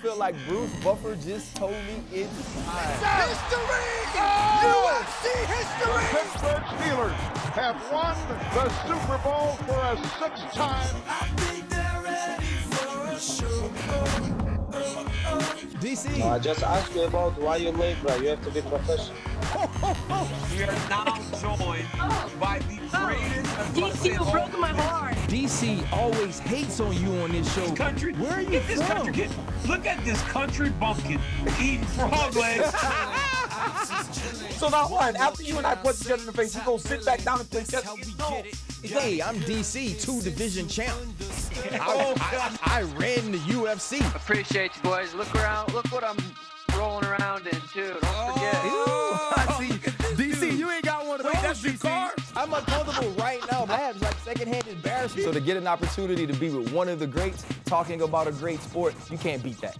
feel like Bruce Buffer just told me it's time. History! Ah! Oh! UFC history! The Pittsburgh Steelers have won the Super Bowl for a sixth time. DC. I just asked you about why you late, bro. You have to be professional. We are now joined by the oh, greatest of DC, you broke my heart. DC always hates on you on this show. country. Where are you Get this from? country kid. Look at this country bumpkin eating frog legs. So now what? After you and I put together in the face, you go sit back down and play chess? No. Hey, I'm DC, two division champ. Oh, I, I, I ran the UFC. Appreciate you, boys. Look around. Look what I'm rolling around in, too. Don't oh, forget. Ooh, I see. DC, you ain't got one of Wait, those, that's your DC. car? I'm uncomfortable right now. I have like secondhand embarrassment. So to get an opportunity to be with one of the greats, talking about a great sport, you can't beat that.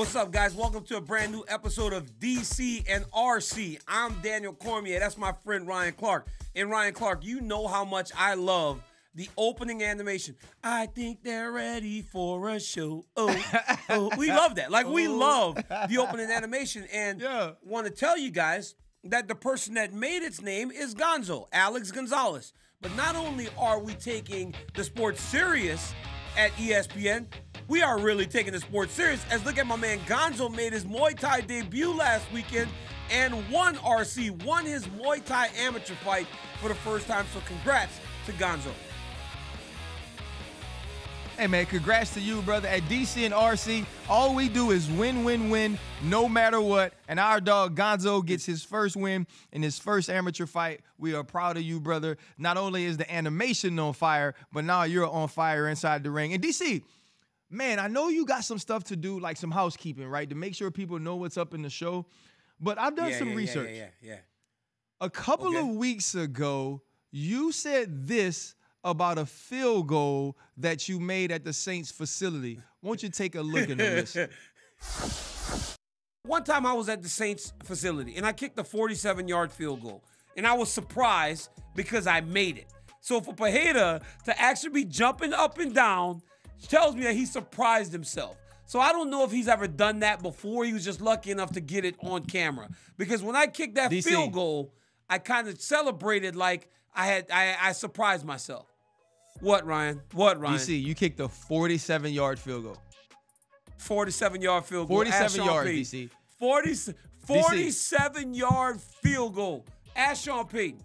What's up, guys? Welcome to a brand new episode of DC and RC. I'm Daniel Cormier. That's my friend Ryan Clark. And Ryan Clark, you know how much I love the opening animation. I think they're ready for a show. Oh, oh. we love that. Like we love the opening animation. And Yeah. want to tell you guys that the person that made its name is Gonzo, Alex Gonzalez. But not only are we taking the sports serious at ESPN, we are really taking the sport serious. As look at my man Gonzo made his Muay Thai debut last weekend and won RC, won his Muay Thai amateur fight for the first time. So congrats to Gonzo. Hey man, congrats to you, brother. At DC and RC, all we do is win, win, win, no matter what. And our dog Gonzo gets his first win in his first amateur fight. We are proud of you, brother. Not only is the animation on fire, but now you're on fire inside the ring. And DC, man, I know you got some stuff to do, like some housekeeping, right, to make sure people know what's up in the show. But I've done yeah, some yeah, research. Yeah, yeah, yeah. A couple Okay. of weeks ago, you said this about a field goal that you made at the Saints facility. Won't you take a look the list? One time I was at the Saints facility and I kicked a 47 yard field goal. And I was surprised because I made it. So for Pajeda to actually be jumping up and down tells me that he surprised himself. So I don't know if he's ever done that before. He was just lucky enough to get it on camera. Because when I kicked that DC. field goal, I kind of celebrated like I had I, I surprised myself. What, Ryan? What, Ryan? DC, you kicked a 47 yard field goal. 47 yard field goal. 47 Ask Sean yards, Payton. DC. 40, 47 yard field goal. Ask Sean Payton.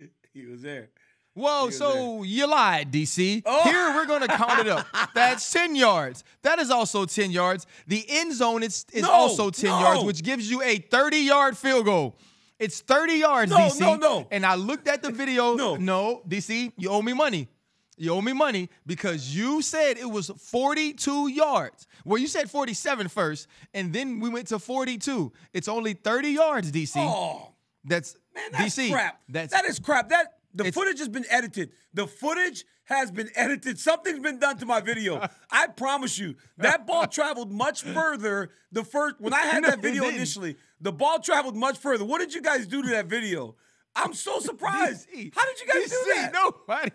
he was there. Whoa, so you lied, DC. Oh. Here we're gonna count it up. That's 10 yards. That is also 10 yards. The end zone is, is No, also 10 no. yards, which gives you a 30 yard field goal. It's 30 yards, No, DC. no, no. And I looked at the video. No. no, DC, you owe me money. You owe me money because you said it was 42 yards. Well, you said 47 first, and then we went to 42. It's only 30 yards, DC. Oh, That's man, that's DC. crap. That's that is crap. That the It's- footage has been edited. The footage has been edited. Something's been done to my video. I promise you, that ball traveled much further. The first when I had No, that video initially, the ball traveled much further. What did you guys do to that video? I'm so surprised. DC, How did you guys do that? Nobody,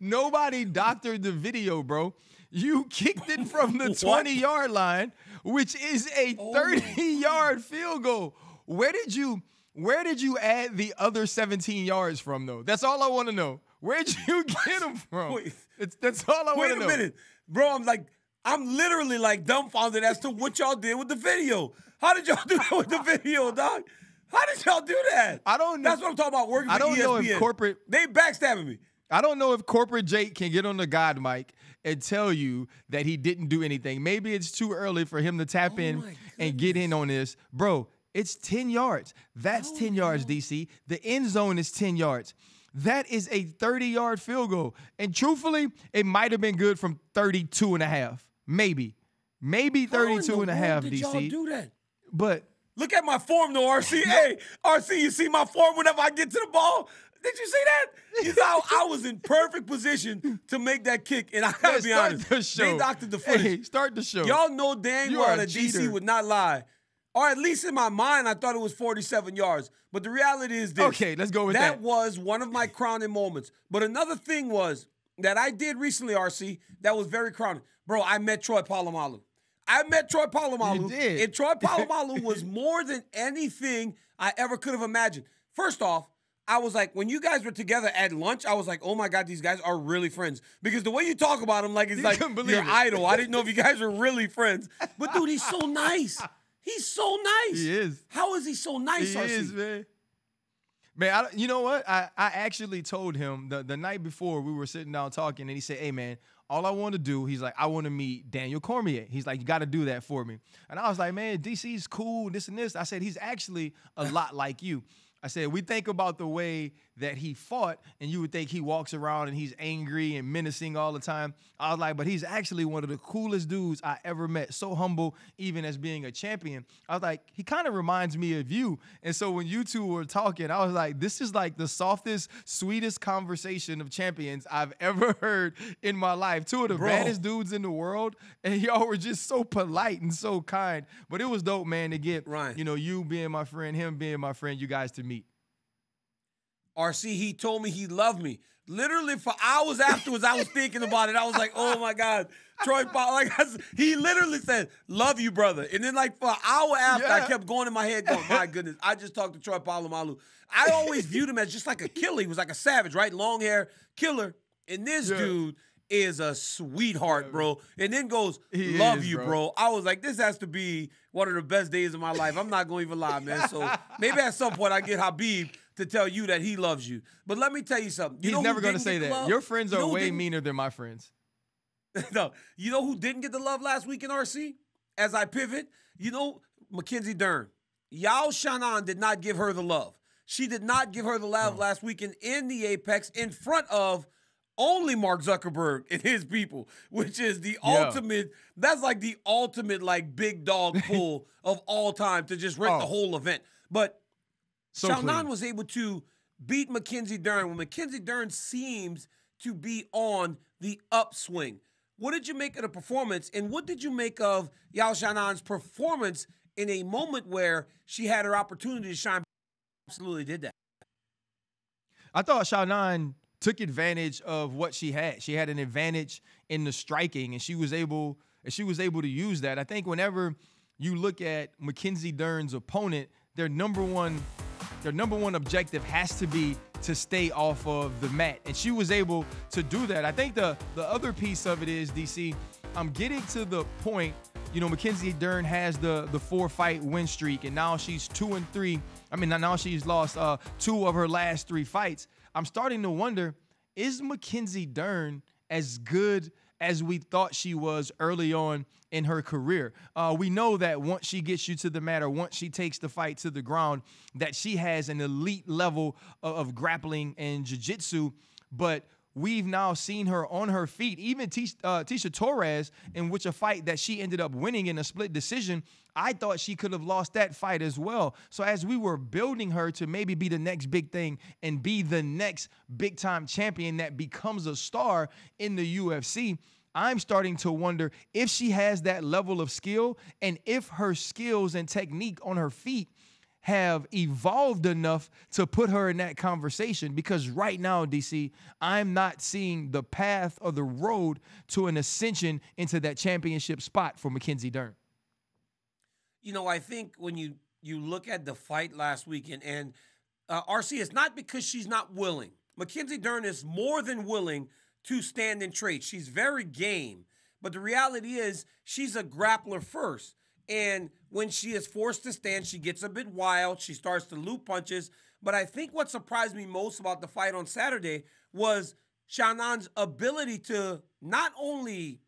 nobody doctored the video, bro. You kicked it from the 20 yard line, which is a Oh 30 yard field goal. Where did you where did you add the other 17 yards from though? That's all I want to know. Where'd you get them from? Wait. It's, that's all I want to know. Wait a minute, bro. I'm like, I'm literally like dumbfounded as to what y'all did with the video. How did y'all do that with the video, dog? How did y'all do that? I don't know- That's what I'm talking about. Working I don't know if corporate- They backstabbing me. I don't know if corporate Jake can get on the God mic and tell you that he didn't do anything. Maybe it's too early for him to tap oh in Oh my and get in on this. Bro, it's 10 yards. That's 10 yards, DC. The end zone is 10 yards. That is a 30 yard field goal. And truthfully, it might have been good from 32 and a half. Maybe. Maybe How 32 and a half, did DC. Y'all do that. But Look at my form, though, RC. hey, RC, you see my form whenever I get to the ball? Did you see that? You saw I was in perfect position to make that kick, and I gotta Man, be start honest. the show. They doctored the footage. Hey, start the show. Y'all know dang well that DC would not lie. Or at least in my mind, I thought it was 47 yards. But the reality is this. Okay, let's go with that. that. was one of my crowning moments. But another thing was that I did recently, RC, that was very crowning. Bro, I met Troy Polamalu. I met Troy Polamalu. You did. And Troy Polamalu was more than anything I ever could have imagined. First off, I was like, when you guys were together at lunch, I was like, oh my God, these guys are really friends. Because the way you talk about him, like it's You like your it. idol. I didn't know if you guys were really friends. But dude, he's so nice. He's so nice. He is. How is he so nice, He RC? is, man. Man, I, you know what? I, I actually told him the, the night before we were sitting down talking, and he said, Hey, man, all I want to do, he's like, I want to meet Daniel Cormier. He's like, You got to do that for me. And I was like, Man, DC's cool, this and this. I said, He's actually a lot like you. I said, we think about the way that he fought, and you would think he walks around and he's angry and menacing all the time. I was like, but he's actually one of the coolest dudes I ever met. So humble, even as being a champion. I was like, he kind of reminds me of you. And so when you two were talking, I was like, this is like the softest, sweetest conversation of champions I've ever heard in my life. Two of the Bro. baddest dudes in the world, and y'all were just so polite and so kind. But it was dope, man, to get Ryan. you know you being my friend, him being my friend, you guys to meet. RC, he told me he loved me. Literally for hours afterwards, I was thinking about it. I was like, oh my God. Troy Paul, like I he literally said, love you, brother. And then like for an hour after, I kept going in my head, going, my goodness, I just talked to Troy Polamalu. I always viewed him as just like a killer. He was like a savage, right? Long hair, killer. And this Yeah. dude is a sweetheart, bro. And then goes, He love is, you, bro. bro. I was like, this has to be one of the best days of my life. I'm not going to even lie, man. So maybe at some point I get Khabib to tell you that he loves you. But let me tell you something. You He's never going to say that. love? Your friends You are know way meaner than my friends. no, you know who didn't get the love last week in RC? As I pivot, you know Mackenzie Dern. Yan Xiaonan did not give her the love. She did not give her the love last weekend in the Apex in front of only Mark Zuckerberg and his people, which is the Yeah. ultimate. That's like the ultimate like big dog pull of all time to just rent the Oh. whole event. But So Shannon clean. was able to beat Mackenzie Dern when Mackenzie Dern seems to be on the upswing. What did you make of the performance, and what did you make of Yan Xiaonan's performance in a moment where she had her opportunity to shine? Absolutely did that. I thought Xiaonan took advantage of what she had. She had an advantage in the striking, and she was able and she was able to use that. I think whenever you look at Mackenzie Dern's opponent, their number one their number one objective has to be to stay off of the mat, and she was able to do that. I think the the other piece of it is DC. I'm getting to the point. You know, Mackenzie Dern has the the four fight win streak, and now she's two and three. I mean, now she's lost uh, two of her last three fights. I'm starting to wonder: Is Mackenzie Dern as good as we thought she was early on in her career? Uh, we know that once she gets you to the mat, or once she takes the fight to the ground, that she has an elite level of, of grappling and jiu-jitsu. But we've now seen her on her feet. Even Tish, uh, Tecia Torres, in which a fight that she ended up winning in a split decision, I thought she could have lost that fight as well. So as we were building her to maybe be the next big thing and be the next big time champion that becomes a star in the UFC. I'm starting to wonder if she has that level of skill and if her skills and technique on her feet have evolved enough to put her in that conversation because right now DC I'm not seeing the path or the road to an ascension into that championship spot for Mackenzie Dern. You know, I think when you you look at the fight last weekend, and uh, RC, it's not because she's not willing. Mackenzie Dern is more than willing to stand and trade. She's very game, but the reality is she's a grappler first. And when she is forced to stand, she gets a bit wild. She starts to loop punches. But I think what surprised me most about the fight on Saturday was Xiaonan's ability to not only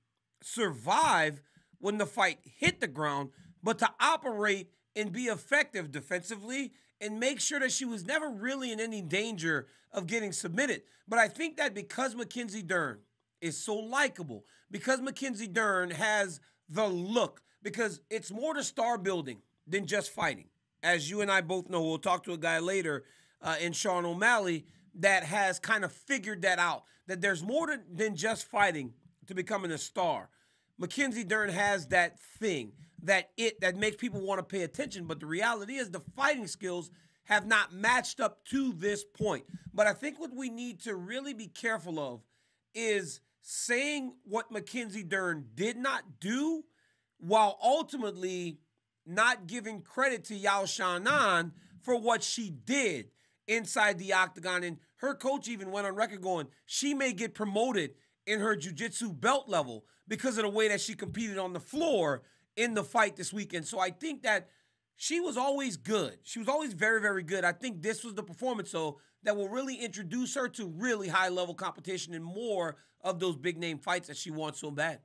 survive when the fight hit the ground, but to operate and be effective defensively and make sure that she was never really in any danger of getting submitted. But I think that because Mackenzie Dern is so likable, because Mackenzie Dern has the look, because it's more to star building than just fighting. As you and I both know, we'll talk to a guy later uh, in Sean O'Malley. that has kind of figured that out. That there's more than, than just fighting to becoming a star. Mackenzie Dern has that thing, that it that makes people want to pay attention. But the reality is the fighting skills have not matched up to this point. But I think what we need to really be careful of is saying what Mackenzie Dern did not do while ultimately not giving credit to Yan Xiaonan for what she did inside the octagon. And her coach even went on record going, she may get promoted in her jiu-jitsu belt level because of the way that she competed on the floor in the fight this weekend. So I think that she was always good. She was always very, very good. I think this was the performance, though, that will really introduce her to really high level competition and more of those big name fights that she wants so bad.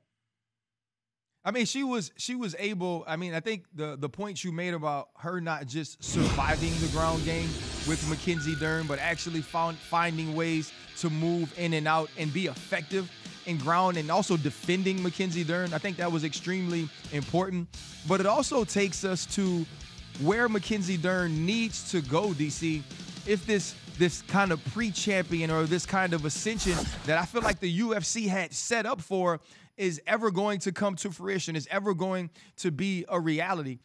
I mean, she was she was able. I mean, I think the the point you made about her not just surviving the ground game with Mackenzie Dern, but actually found finding ways to move in and out and be effective in ground and also defending Mackenzie Dern. I think that was extremely important. But it also takes us to where Mackenzie Dern needs to go, DC, if this this kind of pre-champion or this kind of ascension that I feel like the UFC had set up for is ever going to come to fruition, is ever going to be a reality.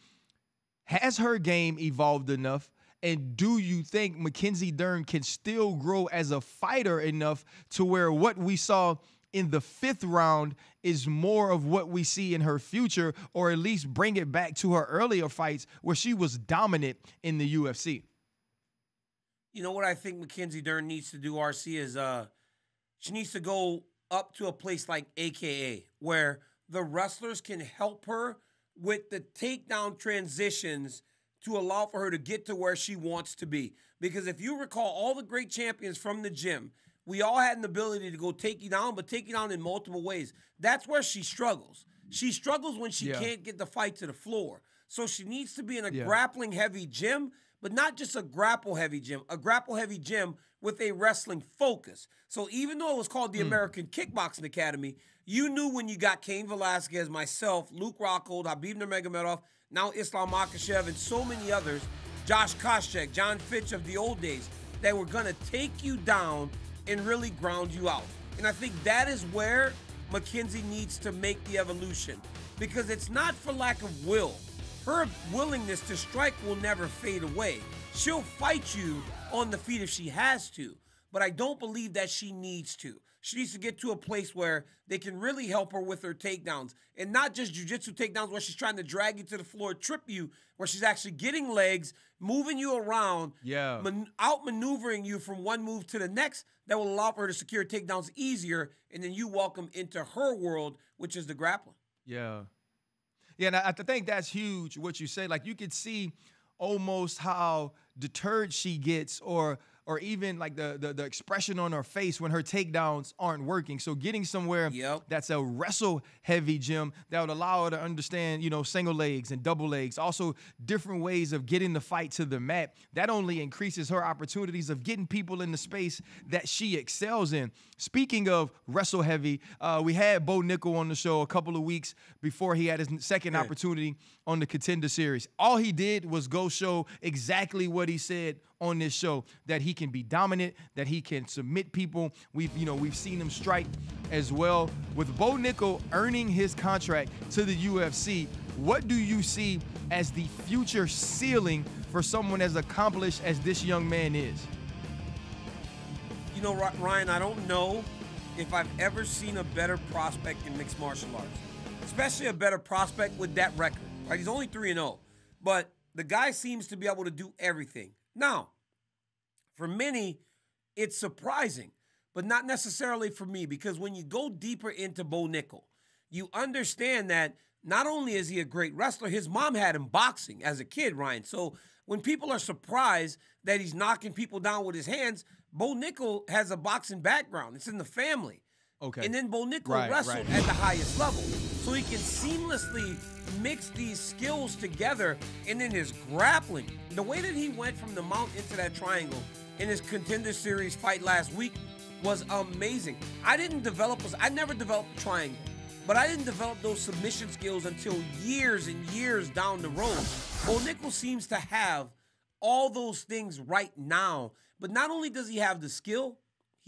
Has her game evolved enough? And do you think Mackenzie Dern can still grow as a fighter enough to where what we saw in the fifth round is more of what we see in her future, or at least bring it back to her earlier fights where she was dominant in the UFC? You know what I think Mackenzie Dern needs to do, RC, is uh she needs to go up to a place like AKA where the wrestlers can help her with the takedown transitions to allow for her to get to where she wants to be. Because if you recall all the great champions from the gym, we all had an ability to go take you down, but take you down in multiple ways. That's where she struggles. She struggles when she Yeah. can't get the fight to the floor. So she needs to be in a Yeah. grappling heavy gym, but not just a grapple heavy gym, a grapple heavy gym with a wrestling focus. So even though it was called the hmm. American Kickboxing Academy, you knew when you got Cain Velasquez, myself, Luke Rockhold, Khabib Nurmagomedov, now Islam Makhachev, and so many others, Josh Koscheck, John Fitch of the old days, that were gonna take you down and really ground you out. And I think that is where Mackenzie needs to make the evolution because it's not for lack of will. Her willingness to strike will never fade away. She'll fight you on the feet if she has to, but I don't believe that she needs to. She needs to get to a place where they can really help her with her takedowns and not just jujitsu takedowns where she's trying to drag you to the floor, trip you, where she's actually getting legs, moving you around, Yeah. man- outmaneuvering you from one move to the next that will allow her to secure takedowns easier, and then you welcome into her world, which is the grappling. Yeah. Yeah, and I, I think that's huge what you say. Like you could see almost how deterred she gets or or even like the, the the expression on her face when her takedowns aren't working. So getting somewhere Yep. that's a wrestle heavy gym that would allow her to understand, you know, single legs and double legs, also different ways of getting the fight to the mat. That only increases her opportunities of getting people in the space that she excels in. Speaking of wrestle heavy, uh, we had Bo Nickal on the show a couple of weeks before he had his second opportunity on the Contender Series. All he did was go show exactly what he said on this show that he can be dominant, that he can submit people. We've you know we've seen him strike as well. With Bo Nickal earning his contract to the UFC, what do you see as the future ceiling for someone as accomplished as this young man is? You know, Ryan, I don't know if I've ever seen a better prospect in mixed martial arts, especially a better prospect with that record. Right? He's only three and zero, but the guy seems to be able to do everything. Now, for many, it's surprising, but not necessarily for me because when you go deeper into Bo Nickal, you understand that not only is he a great wrestler, his mom had him boxing as a kid, Ryan. So when people are surprised that he's knocking people down with his hands, Bo Nickal has a boxing background. It's in the family. Okay. And then Bo Nickal Right, wrestled right. at the highest level. So he can seamlessly mix these skills together and then his grappling. The way that he went from the mount into that triangle in his contender series fight last week was amazing. I didn't develop, I never developed a triangle, but I didn't develop those submission skills until years and years down the road. Bo Nickal seems to have all those things right now, But not only does he have the skill,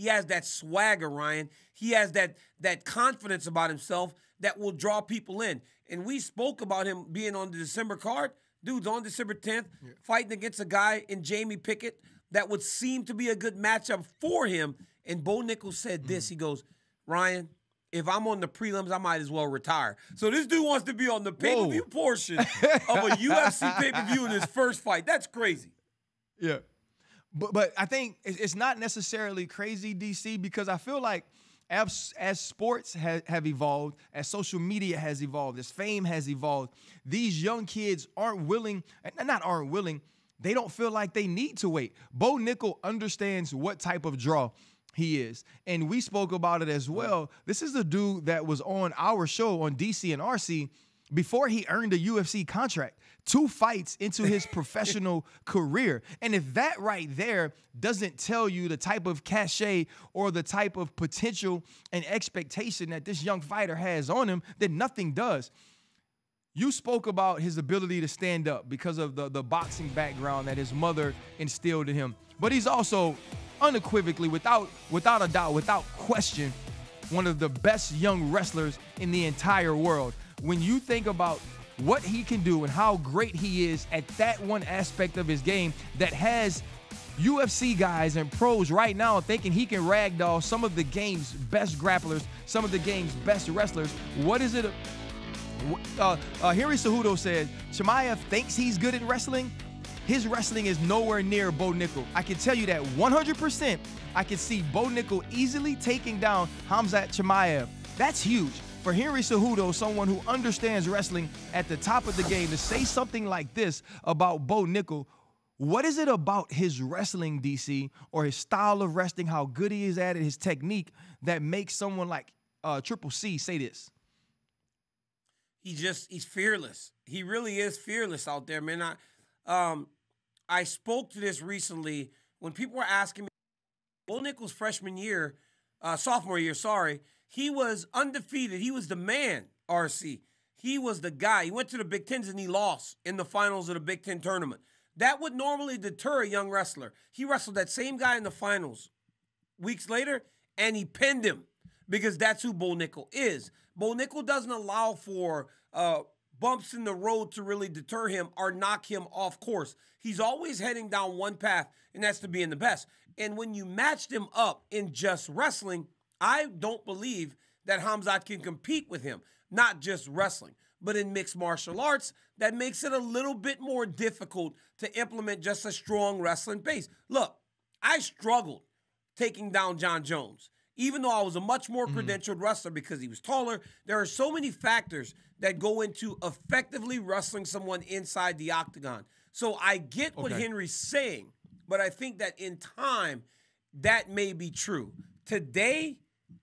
he has that swagger, Ryan. He has that that confidence about himself that will draw people in. And we spoke about him being on the December card. Dude's on December 10th, yeah. fighting against a guy in Jamie Pickett that would seem to be a good matchup for him. And Bo Nichols said this. Mm. He goes, Ryan, if I'm on the prelims, I might as well retire. So this dude wants to be on the pay-per-view Whoa. portion of a UFC pay-per-view in his first fight. That's crazy. Yeah. But but I think it's not necessarily crazy, DC, because I feel like as, as sports ha- have evolved, as social media has evolved, as fame has evolved, these young kids aren't willing, not aren't willing, they don't feel like they need to wait. Bo Nickal understands what type of draw he is. And we spoke about it as well. This is the dude that was on our show on DC and RC before he earned a UFC contract, two fights into his professional career. And if that right there doesn't tell you the type of cachet or the type of potential and expectation that this young fighter has on him, then nothing does. You spoke about his ability to stand up because of the, the boxing background that his mother instilled in him. But he's also unequivocally, without without a doubt, without question, one of the best young wrestlers in the entire world when you think about what he can do and how great he is at that one aspect of his game that has UFC guys and pros right now thinking he can ragdoll some of the game's best grapplers, some of the game's best wrestlers. What is it? Uh, uh, Henry Cejudo said Chimaev thinks he's good at wrestling. His wrestling is nowhere near Bo Nickal. I can tell you that 100%. I can see Bo Nickal easily taking down Khamzat Chimaev. That's huge for Henry Cejudo, someone who understands wrestling at the top of the game, to say something like this about Bo Nickal, what is it about his wrestling, DC, or his style of wrestling, how good he is at it, his technique, that makes someone like uh, Triple C say this? He just he's fearless. He really is fearless out there, man. I um I spoke to this recently when people were asking me Bo Nickal's freshman year, uh, sophomore year, sorry, he was undefeated. He was the man, RC. He was the guy. He went to the Big Tens and he lost in the finals of the Big Ten tournament. That would normally deter a young wrestler. He wrestled that same guy in the finals weeks later and he pinned him because that's who Bo Nickal is. Bo Nickal doesn't allow for uh, bumps in the road to really deter him or knock him off course. He's always heading down one path, and that's to being the best. And when you matched him up in just wrestling, I don't believe that Khamzat can compete with him, not just wrestling, but in mixed martial arts, that makes it a little bit more difficult to implement just a strong wrestling base. Look, I struggled taking down Jon Jones, even though I was a much more mm-hmm. credentialed wrestler because he was taller. There are so many factors that go into effectively wrestling someone inside the octagon. So I get what Henry's saying, but I think that in time, that may be true. Today,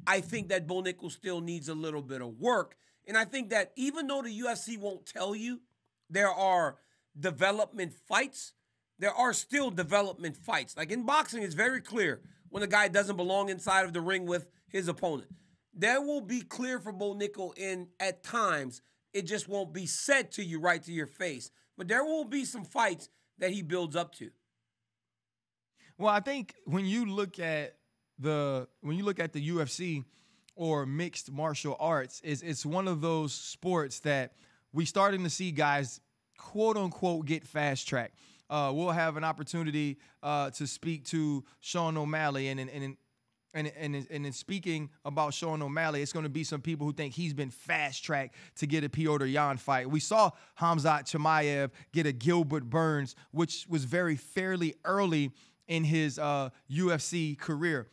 I think that Bo Nickal still needs a little bit of work. And I think that even though the UFC won't tell you there are development fights, there are still development fights. Like in boxing, it's very clear when a guy doesn't belong inside of the ring with his opponent. There will be clear for Bo Nickal in at times. It just won't be said to you right to your face. But there will be some fights that he builds up to. Well, I think when you look at the when you look at the UFC or mixed martial arts, is it's one of those sports that we starting to see guys quote unquote get fast track. Uh, we'll have an opportunity uh, to speak to Sean O'Malley and and and and, and, and in speaking about Sean O'Malley, it's going to be some people who think he's been fast tracked to get a Petr Yan fight. We saw Khamzat Chimaev get a Gilbert Burns, which was very fairly early in his uh, UFC career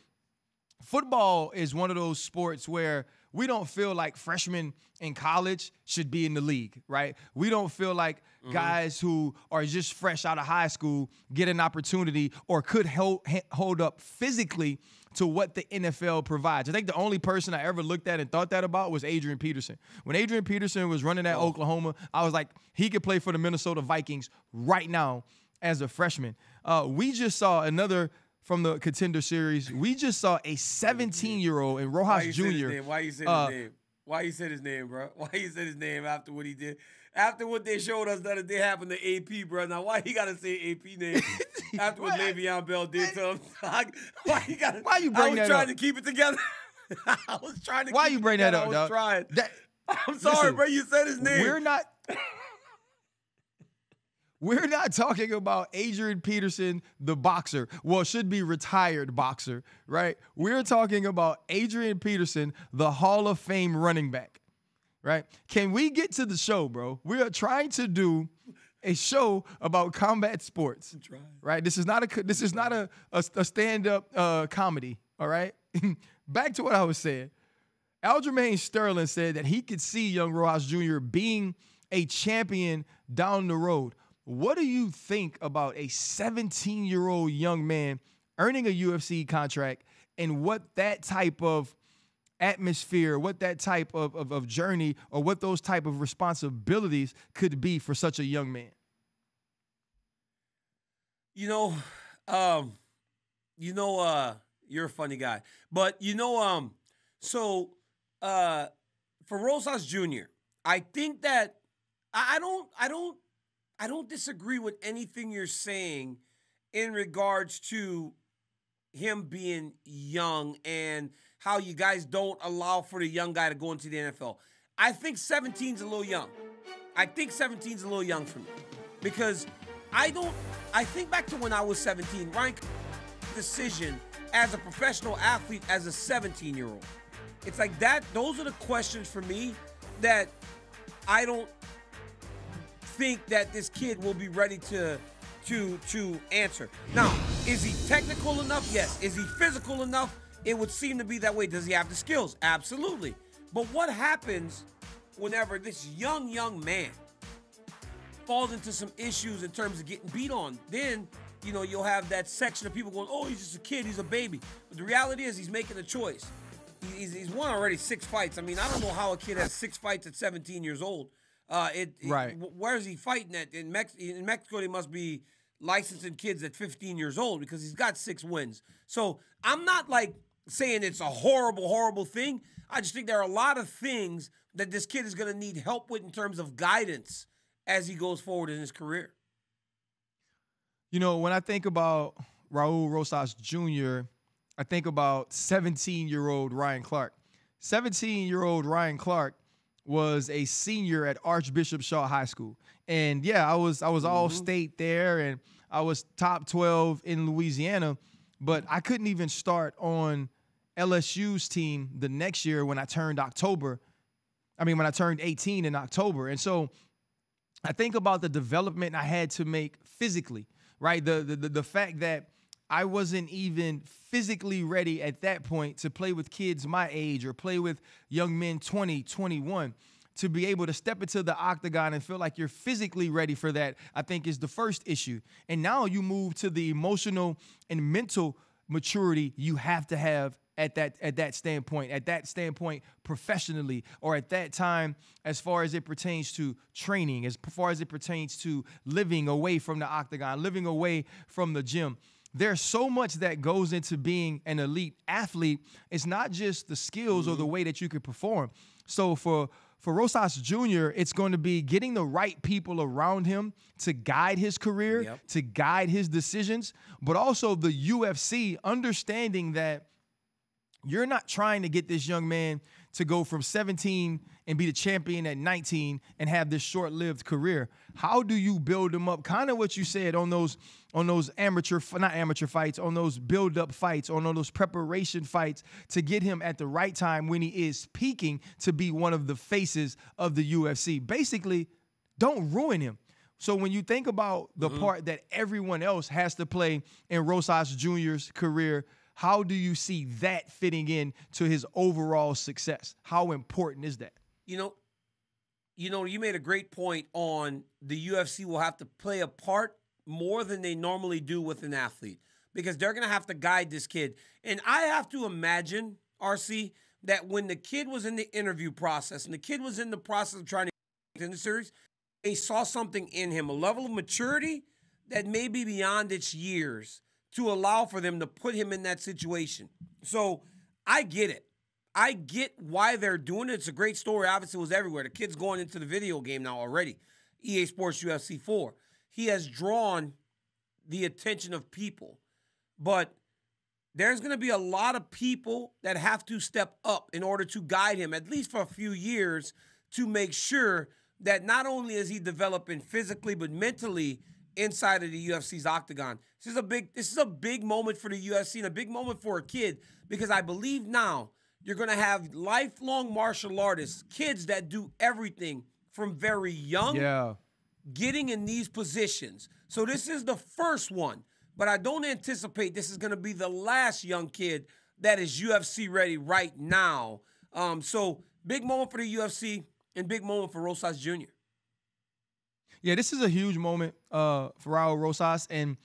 football is one of those sports where we don't feel like freshmen in college should be in the league, right? We don't feel like mm-hmm. guys who are just fresh out of high school get an opportunity or could hold, hold up physically to what the NFL provides. I think the only person I ever looked at and thought that about was Adrian Peterson. When Adrian Peterson was running at oh. Oklahoma, I was like, he could play for the Minnesota Vikings right now as a freshman. Uh, we just saw another from the contender series. We just saw a 17 year old in Rosas Jr. Why you said uh, his name? Why you said his name, bro? Why you said his name after what he did? after what they showed us that they happened to AP, bro. Now why he gotta say AP name after what Le'Veon Bell did to him? why you gotta? Why you bring I was that trying up? to keep it together. I was trying to. Why you it bring that up, I was dog? trying. That- I'm sorry, Listen, bro. You said his name. We're not. We're not talking about Adrian Peterson, the boxer. Well, should be retired boxer, right? We're talking about Adrian Peterson, the Hall of Fame running back, right? Can we get to the show, bro? We are trying to do a show about combat sports, right? This is not a this is not a a, a stand up uh, comedy, all right? Back to what I was saying. Aljamain Sterling said that he could see Young Rosas Jr. being a champion down the road. What do you think about a 17 year old young man earning a UFC contract and what that type of atmosphere, what that type of, of, of journey, or what those type of responsibilities could be for such a young man? You know, um, you know, uh, you're a funny guy, but you know, um, so uh, for Rosas Jr., I think that I I don't, I don't, I don't disagree with anything you're saying in regards to him being young and how you guys don't allow for the young guy to go into the NFL. I think 17's a little young. I think 17's a little young for me because I don't. I think back to when I was 17. Ryan decision as a professional athlete as a 17 year old. It's like that. Those are the questions for me that I don't think that this kid will be ready to to to answer. Now, is he technical enough? Yes. Is he physical enough? It would seem to be that way. Does he have the skills? Absolutely. But what happens whenever this young young man falls into some issues in terms of getting beat on? Then you know you'll have that section of people going, "Oh, he's just a kid. He's a baby." But the reality is, he's making a choice. He's, he's won already six fights. I mean, I don't know how a kid has six fights at 17 years old. Uh, it, it- Right. wh- Where is he fighting at? In, Mex- in Mexico, they must be licensing kids at 15 years old because he's got six wins. So I'm not like saying it's a horrible, horrible thing. I just think there are a lot of things that this kid is going to need help with in terms of guidance as he goes forward in his career. You know, when I think about Raul Rosas Jr., I think about 17 year old Ryan Clark. 17 year old Ryan Clark was a senior at Archbishop Shaw High School. And yeah, I was I was all mm-hmm. state there and I was top 12 in Louisiana, but I couldn't even start on LSU's team the next year when I turned October. I mean, when I turned 18 in October. And so I think about the development I had to make physically, right? The, the the the fact that I wasn't even physically ready at that point to play with kids my age or play with young men 20, 21 to be able to step into the octagon and feel like you're physically ready for that, I think is the first issue. And now you move to the emotional and mental maturity you have to have at that at that standpoint at that standpoint professionally or at that time as far as it pertains to training as far as it pertains to living away from the octagon living away from the gym there's so much that goes into being an elite athlete it's not just the skills or the mm-hmm. way that you can perform so for for Rosas Jr., it's going to be getting the right people around him to guide his career, Yep. to guide his decisions, but also the UFC understanding that you're not trying to get this young man to go from 17 and be the champion at 19 and have this short-lived career. How do you build him up? Kind of what you said on those on those amateur not amateur fights, on those build-up fights, on those preparation fights to get him at the right time when he is peaking to be one of the faces of the UFC. Basically, don't ruin him. So when you think about the mm-hmm. part that everyone else has to play in Rosas Jr.'s career, how do you see that fitting in to his overall success? How important is that? You know, you know, you made a great point on the UFC will have to play a part more than they normally do with an athlete because they're going to have to guide this kid. And I have to imagine, RC, that when the kid was in the interview process and the kid was in the process of trying to get in the series, they saw something in him, a level of maturity that may be beyond its years to allow for them to put him in that situation. So I get it. I get why they're doing it. It's a great story. Obviously, it was everywhere. The kid's going into the video game now already. EA Sports UFC 4. He has drawn the attention of people. But there's going to be a lot of people that have to step up in order to guide him, at least for a few years, to make sure that not only is he developing physically, but mentally inside of the UFC's octagon. This is a big this is a big moment for the UFC and a big moment for a kid because I believe now you're going to have lifelong martial artists, kids that do everything from very young Yeah. getting in these positions. So this is the first one, but I don't anticipate this is going to be the last young kid that is UFC ready right now. Um, so big moment for the UFC and big moment for Rosas Jr. Yeah, this is a huge moment uh, for Raul Rosas, and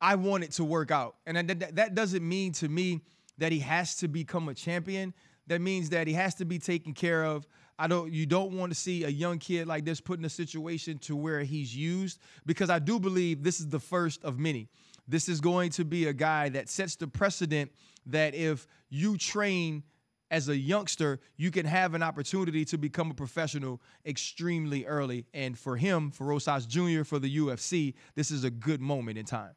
I want it to work out. And that, that, that doesn't mean to me that he has to become a champion. That means that he has to be taken care of. I don't. You don't want to see a young kid like this put in a situation to where he's used because I do believe this is the first of many. This is going to be a guy that sets the precedent that if you train as a youngster, you can have an opportunity to become a professional extremely early. And for him, for Rosas Jr., for the UFC, this is a good moment in time.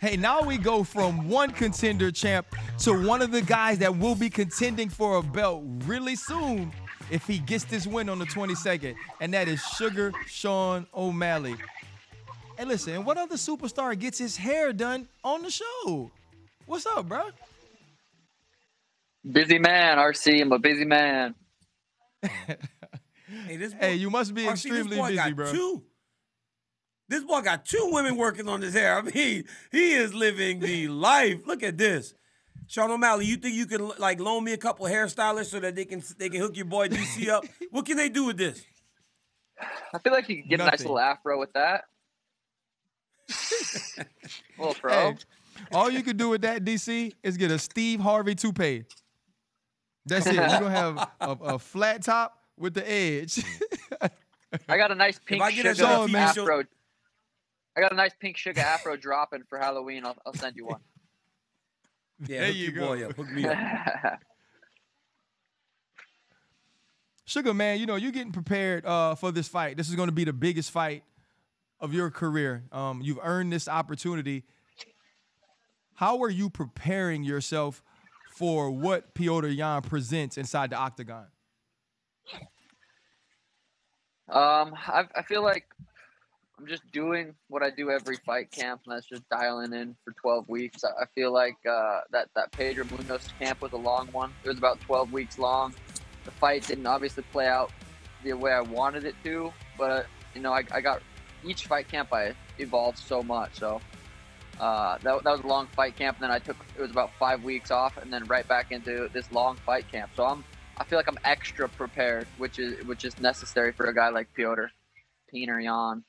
Hey, now we go from one contender champ to one of the guys that will be contending for a belt really soon if he gets this win on the 22nd, and that is Sugar Sean O'Malley. Hey, listen, what other superstar gets his hair done on the show? What's up, bro? Busy man, RC. I'm a busy man. Hey, this boy, Hey, you must be RC, this extremely boy busy, got bro. Two. This boy got two women working on his hair. I mean, he is living the life. Look at this. Sean O'Malley, you think you can like loan me a couple hairstylists so that they can they can hook your boy DC up? what can they do with this? I feel like you could get a nice little afro with that. little pro. Hey, all you can do with that, DC, is get a Steve Harvey toupee. That's it. You're going to have a, a flat top with the edge. I got a nice pink I get sugar Sean, man. afro. I got a nice pink sugar afro dropping for Halloween. I'll, I'll send you one. Yeah, There hook you your go. boy up. Hook me up. Sugar, man, you know, you're getting prepared uh, for this fight. This is going to be the biggest fight of your career. Um, you've earned this opportunity. How are you preparing yourself for what Petr Yan presents inside the octagon? Um, I, I feel like I'm just doing what I do every fight camp, and that's just dialing in for 12 weeks. I, I feel like uh, that that Pedro Munhoz camp was a long one. It was about 12 weeks long. The fight didn't obviously play out the way I wanted it to, but you know, I, I got each fight camp I evolved so much. So uh, that, that was a long fight camp, and then I took it was about five weeks off, and then right back into this long fight camp. So I'm I feel like I'm extra prepared, which is which is necessary for a guy like Piotr, Peter Yan.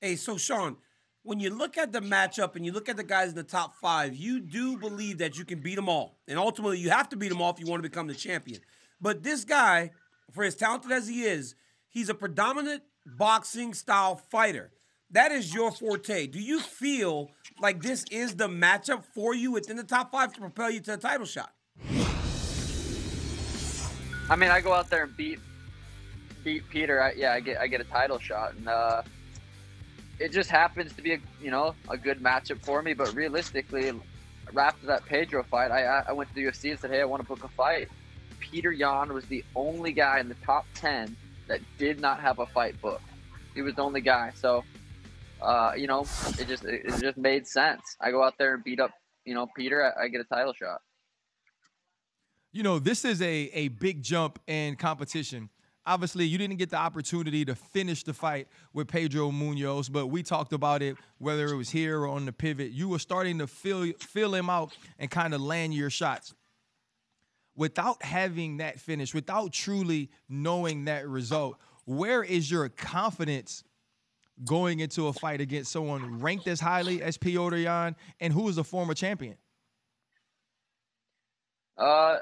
Hey, so Sean, when you look at the matchup and you look at the guys in the top five, you do believe that you can beat them all. And ultimately, you have to beat them all if you want to become the champion. But this guy, for as talented as he is, he's a predominant boxing style fighter. That is your forte. Do you feel like this is the matchup for you within the top five to propel you to a title shot? I mean, I go out there and beat beat Peter. I, yeah, I get I get a title shot, and uh, it just happens to be a you know a good matchup for me. But realistically, after that Pedro fight, I I- I went to the UFC and said, hey, I want to book a fight. Peter Yan was the only guy in the top ten that did not have a fight booked. He was the only guy. So, uh, you know, it just it, just made sense. I go out there and beat up you know Peter. I, I get a title shot. you know, this is a a big jump in competition. Obviously, you didn't get the opportunity to finish the fight with Pedro Munhoz, but we talked about it whether it was here or on the pivot. You were starting to feel feel him out and kind of land your shots. Without having that finish, without truly knowing that result, where is your confidence going into a fight against someone ranked as highly as Petr Yan and who is a former champion? Uh,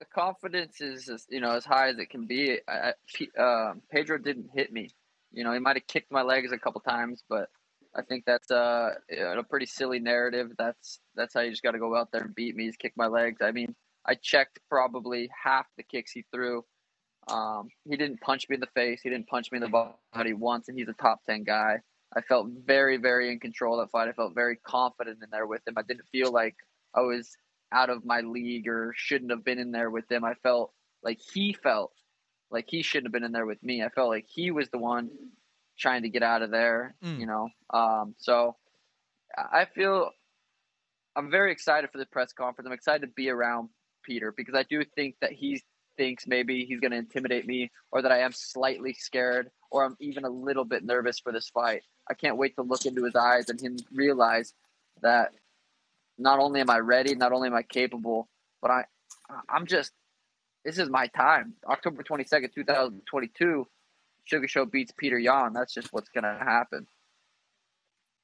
the confidence is you know as high as it can be. Uh, Pedro didn't hit me. You know, he might have kicked my legs a couple times, but I think that's a, a pretty silly narrative. That's that's how you just got to go out there and beat me, He's kick my legs. I mean, I checked probably half the kicks he threw. Um, he didn't punch me in the face. He didn't punch me in the body once, and he's a top ten guy. I felt very, very in control of that fight. I felt very confident in there with him. I didn't feel like I was out of my league or shouldn't have been in there with him. I felt like he felt like he shouldn't have been in there with me. I felt like he was the one trying to get out of there, mm. you know. Um, so I feel I'm very excited for the press conference. I'm excited to be around Peter because I do think that he thinks maybe he's going to intimidate me or that I am slightly scared or I'm even a little bit nervous for this fight. I can't wait to look into his eyes and him realize that not only am I ready, not only am I capable, but I I'm just this is my time. October 22nd, 2022, Sugar Show beats Peter Yan. That's just what's going to happen.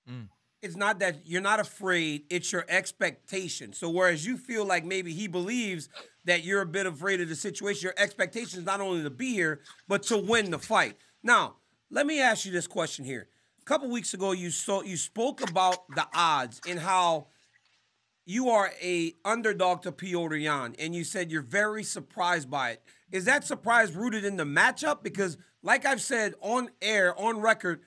Mm. It's not that you're not afraid, it's your expectation. So, whereas you feel like maybe he believes that you're a bit afraid of the situation, your expectation is not only to be here, but to win the fight. Now, let me ask you this question here. A couple weeks ago, you saw you spoke about the odds and how you are a underdog to Piotr Yan, and you said you're very surprised by it. Is that surprise rooted in the matchup? Because, like I've said on air, on record,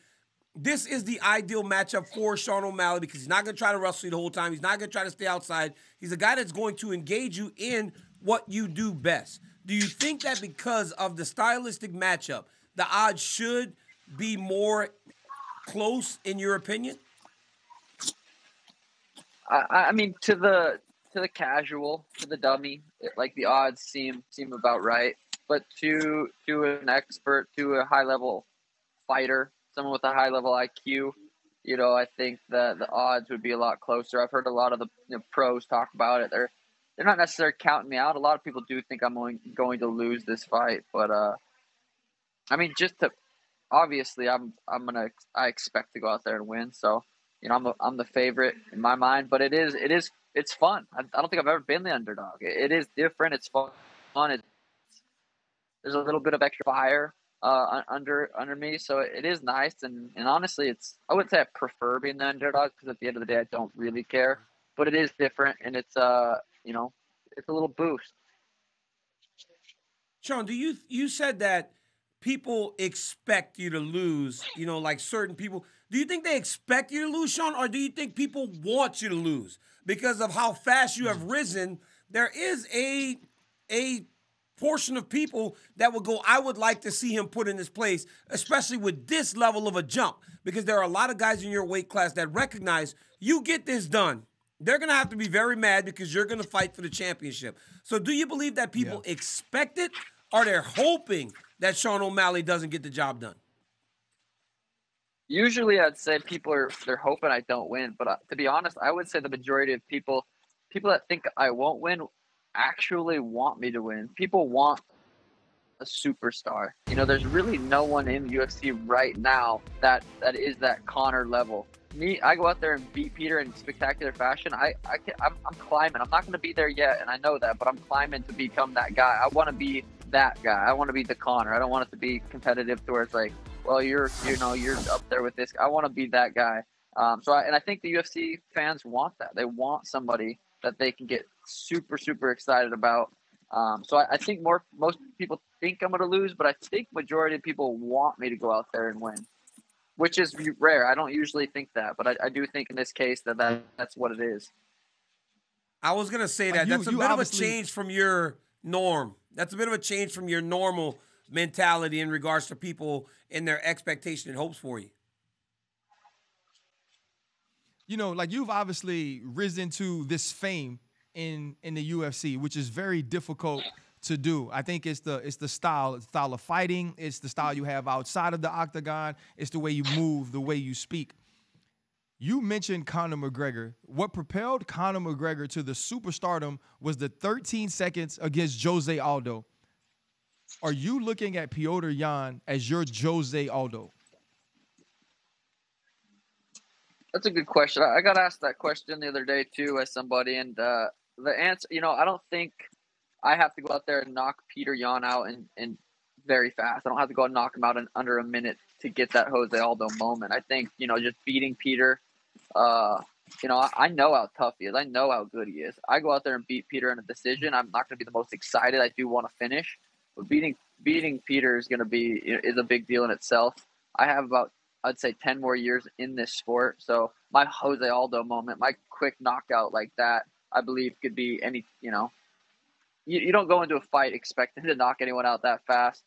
this is the ideal matchup for Sean O'Malley because he's not going to try to wrestle you the whole time. He's not going to try to stay outside. He's a guy that's going to engage you in what you do best. Do you think that because of the stylistic matchup, the odds should be more close in your opinion? I, I mean, to the to the casual, to the dummy, it, like the odds seem seem about right. But to to an expert, to a high level fighter, someone with a high level IQ, you know, I think that the odds would be a lot closer. I've heard a lot of the you know, pros talk about it. They're they're not necessarily counting me out. A lot of people do think I'm going going to lose this fight, but uh, I mean, just to obviously, I'm I'm gonna I expect to go out there and win. So you know, I'm a, I'm the favorite in my mind, but it is it is it's fun. I, I don't think I've ever been the underdog. It, it is different. It's fun. It's, there's a little bit of extra fire uh, under under me, so it is nice. And, and honestly, it's I wouldn't say I prefer being the underdog because at the end of the day, I don't really care. But it is different, and it's uh you know it's a little boost. Sean, do you you said that people expect you to lose? You know, like certain people. Do you think they expect you to lose, Sean, or do you think people want you to lose because of how fast you have risen? There is a a portion of people that would go, I would like to see him put in his place, especially with this level of a jump, because there are a lot of guys in your weight class that recognize you get this done. They're going to have to be very mad because you're going to fight for the championship. So, do you believe that people yeah. expect it, or they're hoping that Sean O'Malley doesn't get the job done? usually I'd say people are they're hoping I don't win, but uh, to be honest, I would say the majority of people people that think I won't win actually want me to win. People want a superstar. You know, there's really no one in UFC right now that that is that Conor level. Me, I go out there and beat Peter in spectacular fashion. I, I can, I'm, I'm climbing. I'm not going to be there yet, and I know that, but I'm climbing to become that guy. I want to be that guy. I want to be the Conor. I don't want it to be competitive to where it's like, well, you're you know you're up there with this. I want to be that guy. Um, so I, and I think the UFC fans want that. They want somebody that they can get super super excited about. Um, so I, I, think more most people think I'm going to lose, but I think majority of people want me to go out there and win, which is rare. I don't usually think that, but I, I do think in this case that, that that's what it is. I was going to say that you, that's a bit of a change from your norm. That's a bit of a change from your normal mentality in regards to people and their expectation and hopes for you? You know, like you've obviously risen to this fame in in the UFC, which is very difficult to do. I think it's the it's the style style of fighting. It's the style you have outside of the octagon. It's the way you move, the way you speak. You mentioned Conor McGregor. What propelled Conor McGregor to the superstardom was the 13 seconds against Jose Aldo. Are you looking at Piotr Yan as your Jose Aldo? That's a good question. I got asked that question the other day too as somebody, and uh, the answer, you know, I don't think I have to go out there and knock Peter Yan out and, and very fast. I don't have to go and knock him out in under a minute to get that Jose Aldo moment. I think you know just beating Peter. Uh, you know, I, I know how tough he is. I know how good he is. I go out there and beat Peter in a decision. I'm not going to be the most excited. I do want to finish, but beating beating Peter is going to be is a big deal in itself. I have about I'd say ten more years in this sport, so my Jose Aldo moment, my quick knockout like that, I believe could be any. You know, you, you don't go into a fight expecting to knock anyone out that fast.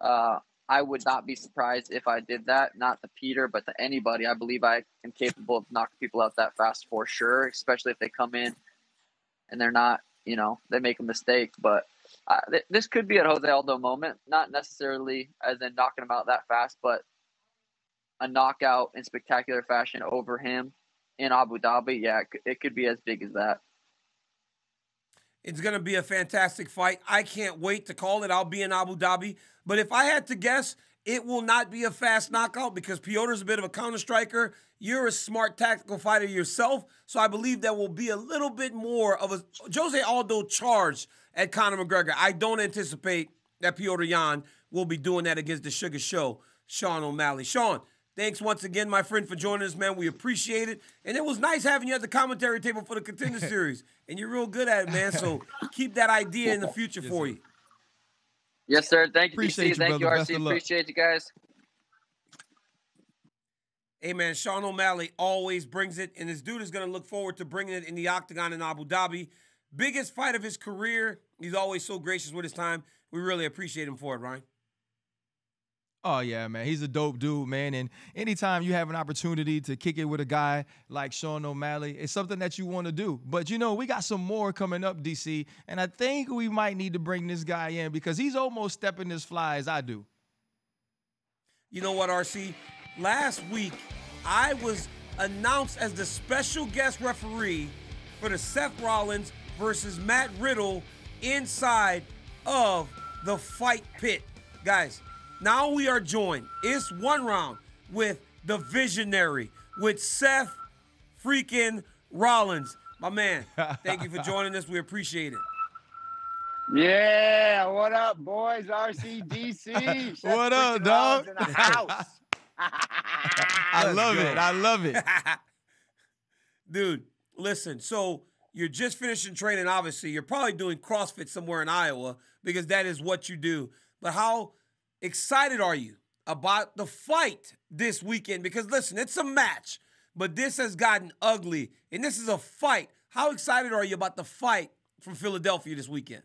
Uh, I would not be surprised if I did that, not to Peter, but to anybody. I believe I am capable of knocking people out that fast for sure, especially if they come in and they're not, you know, they make a mistake. But uh, th- this could be a Jose Aldo moment, not necessarily as in knocking him out that fast, but a knockout in spectacular fashion over him in Abu Dhabi. Yeah, it it could be as big as that. It's going to be a fantastic fight. I can't wait to call it. I'll be in Abu Dhabi. But if I had to guess, it will not be a fast knockout because Piotr a bit of a counter striker. You're a smart tactical fighter yourself. So I believe there will be a little bit more of a Jose Aldo charge at Conor McGregor. I don't anticipate that Piotr Yan will be doing that against the Sugar Show, Sean O'Malley. Sean, Thanks once again, my friend, for joining us, man. We appreciate it. And it was nice having you at the commentary table for the contender series. And you're real good at it, man. So keep that idea in the future for you. Yes, sir. Thank you, Appreciate DC. you, Thank brother. you, Best RC. Appreciate you guys. Hey, man, Sean O'Malley always brings it. And this dude is going to look forward to bringing it in the octagon in Abu Dhabi. Biggest fight of his career. He's always so gracious with his time. We really appreciate him for it, Ryan. Oh yeah, man. He's a dope dude, man. And anytime you have an opportunity to kick it with a guy like Sean O'Malley, it's something that you want to do. But you know, we got some more coming up, DC, and I think we might need to bring this guy in because he's almost stepping as fly as I do. You know what, RC? Last week, I was announced as the special guest referee for the Seth Rollins versus Matt Riddle inside of the fight pit. Guys, now we are joined. It's one round with the visionary, with Seth freaking Rollins. My man, thank you for joining us. We appreciate it. Yeah, what up, boys? RCDC. What up, dog? In the house. I love go. it. I love it. Dude, listen. So you're just finishing training. Obviously, you're probably doing CrossFit somewhere in Iowa because that is what you do. But how excited are you about the fight this weekend? Because listen, it's a match, but this has gotten ugly, and this is a fight. How excited are you about the fight from Philadelphia this weekend?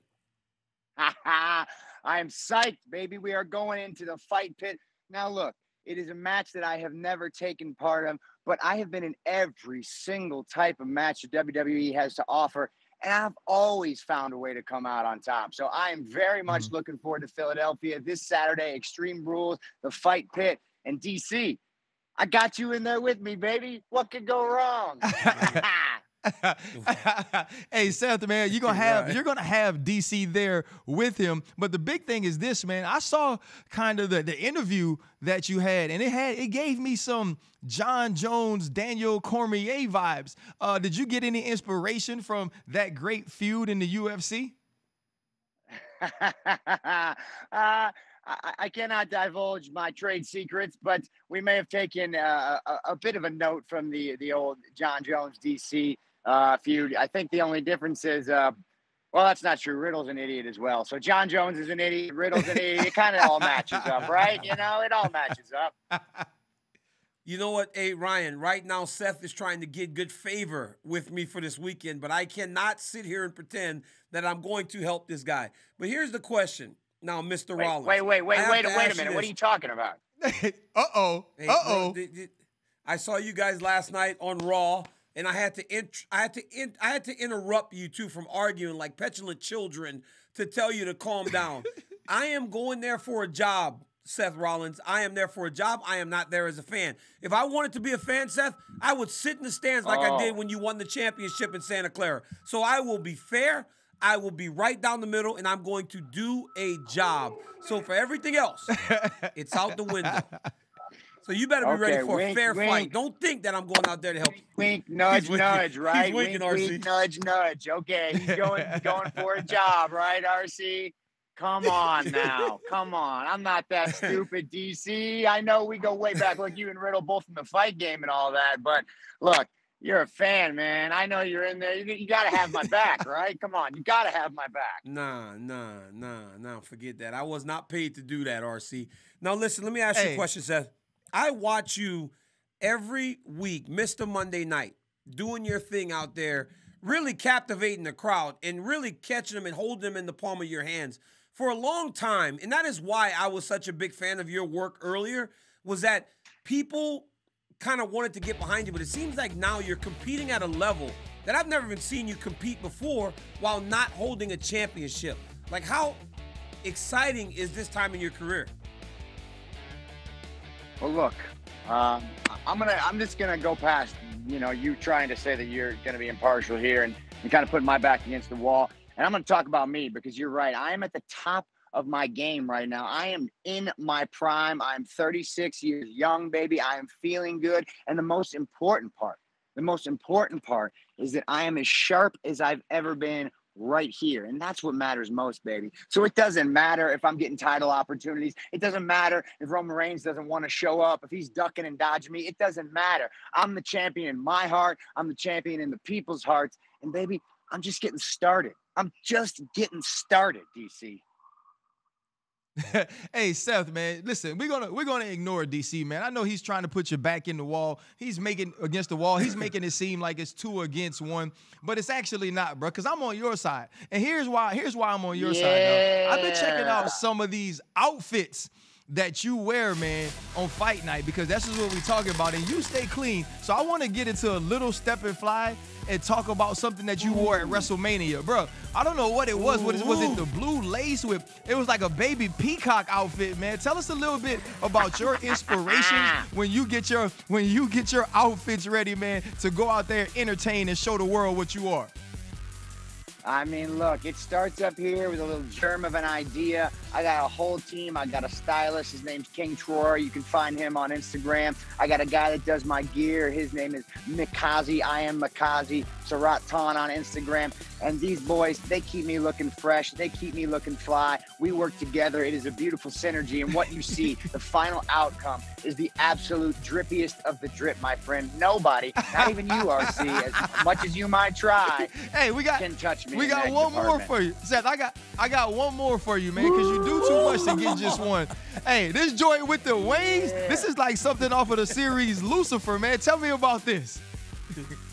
I am psyched, baby. We are going into the fight pit. Now, look, it is a match that I have never taken part of, but I have been in every single type of match that WWE has to offer, and I've always found a way to come out on top. So I am very much mm-hmm. looking forward to Philadelphia this Saturday. Extreme Rules, the fight pit, and DC. I got you in there with me, baby. What could go wrong? hey Seth, man, you're gonna have you're gonna have DC there with him. But the big thing is this, man. I saw kind of the, the interview that you had, and it had it gave me some Jon Jones, Daniel Cormier vibes. Uh, did you get any inspiration from that great feud in the UFC? uh, I, cannot divulge my trade secrets, but we may have taken uh, a, a bit of a note from the the old Jon Jones DC uh, feud. I think the only difference is, uh, well, that's not true. Riddle's an idiot as well. So Jon Jones is an idiot. Riddle's an idiot. It kind of all matches up, right? You know, it all matches up. You know what, hey Ryan? Right now, Seth is trying to get good favor with me for this weekend, but I cannot sit here and pretend that I'm going to help this guy. But here's the question, now, Mr. Wait, Rollins. wait, wait, wait, wait, wait a ask minute. What are you talking about? uh oh. Hey, Uh bro, oh. th- th- I saw you guys last night on Raw, and I had to int- I had to in- I had to interrupt you two from arguing like petulant children to tell you to calm down. I am going there for a job, Seth Rollins. I am there for a job. I am not there as a fan. If I wanted to be a fan, Seth, I would sit in the stands like I Oh. did when you won the championship in Santa Clara. So I will be fair. I will be right down the middle, and I'm going to do a job. So for everything else, it's out the window. So you better be ready for wink, a fair wink. fight. Don't think that I'm going out there to help you. Wink, nudge, winking. nudge, He's right? winking, wink, RC. wink, nudge, nudge. Okay, he's going, he's going for a job, right, RC? Come on now. Come on. I'm not that stupid, DC. I know we go way back, like you and Riddle both in the fight game and all that. But look, you're a fan, man. I know you're in there. You, you got to have my back, right? Come on. You got to have my back. Nah, nah, nah, nah. Forget that. I was not paid to do that, RC. Now, listen, let me ask you a question, Seth. I watch you every week, Mr. Monday night, doing your thing out there, really captivating the crowd and really catching them and holding them in the palm of your hands for a long time. And that is why I was such a big fan of your work earlier, was that people kind of wanted to get behind you, but it seems like now you're competing at a level that I've never even seen you compete before while not holding a championship. Like, how exciting is this time in your career? Well, look, um, I'm gonna. I'm just gonna go past. You know, you trying to say that you're gonna be impartial here and, and kind of putting my back against the wall. And I'm gonna talk about me because you're right. I am at the top of my game right now. I am in my prime. I'm 36 years young, baby. I am feeling good. And the most important part, the most important part is that I am as sharp as I've ever been right here. And that's what matters most, baby. So it doesn't matter if I'm getting title opportunities. It doesn't matter if Roman Reigns doesn't want to show up, if he's ducking and dodging me. It doesn't matter. I'm the champion in my heart. I'm the champion in the people's hearts. And baby, I'm just getting started. I'm just getting started, DC. hey Seth, man, listen, we're gonna we're gonna ignore DC, man. I know he's trying to put your back in the wall. He's making against the wall. He's making it seem like it's two against one, but it's actually not, bro. Cause I'm on your side, and here's why. Here's why I'm on your side. Though. I've been checking out some of these outfits that you wear, man, on fight night because that's just what we're talking about, and you stay clean. So I want to get into a little step and fly and talk about something that you wore at WrestleMania, bro. I don't know what it was. What is, was it? The blue lace with? It was like a baby peacock outfit, man. Tell us a little bit about your inspirations when you get your when you get your outfits ready, man, to go out there, entertain, and show the world what you are. I mean, look, it starts up here with a little germ of an idea. I got a whole team. I got a stylist. His name's King Troy. You can find him on Instagram. I got a guy that does my gear. His name is Mikazi. I am Mikazi. Sarat Tan on Instagram. And these boys, they keep me looking fresh. They keep me looking fly. We work together. It is a beautiful synergy. And what you see, the final outcome is the absolute drippiest of the drip, my friend. Nobody, not even you, RC, as much as you might try, Hey, we got can touch me. we got one more for you, Seth. I got I got one more for you, man, because you do too much to get just one. Hey, this joint with the wings, this is like something off of the series Lucifer, man. Tell me about this.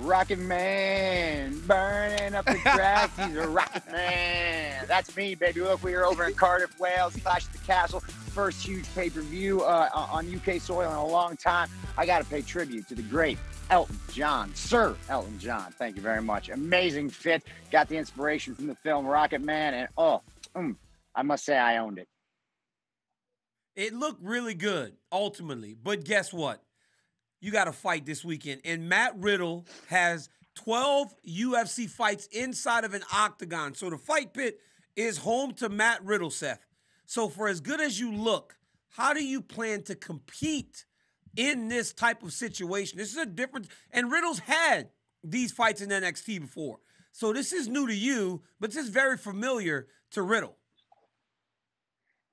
Rocket Man, burning up the tracks. He's a rocket man. That's me, baby. Look, we are over in Cardiff, Wales, Clash at the Castle. First huge pay per view uh, on UK soil in a long time. I got to pay tribute to the great Elton John, Sir Elton John. Thank you very much. Amazing fit. Got the inspiration from the film Rocket Man, and oh, mm, I must say I owned it. It looked really good ultimately, but guess what? You got to fight this weekend, and Matt Riddle has 12 UFC fights inside of an octagon. So the fight pit is home to Matt Riddle, Seth. So for as good as you look, how do you plan to compete in this type of situation? This is a different, and Riddle's had these fights in NXT before. So this is new to you, but this is very familiar to Riddle.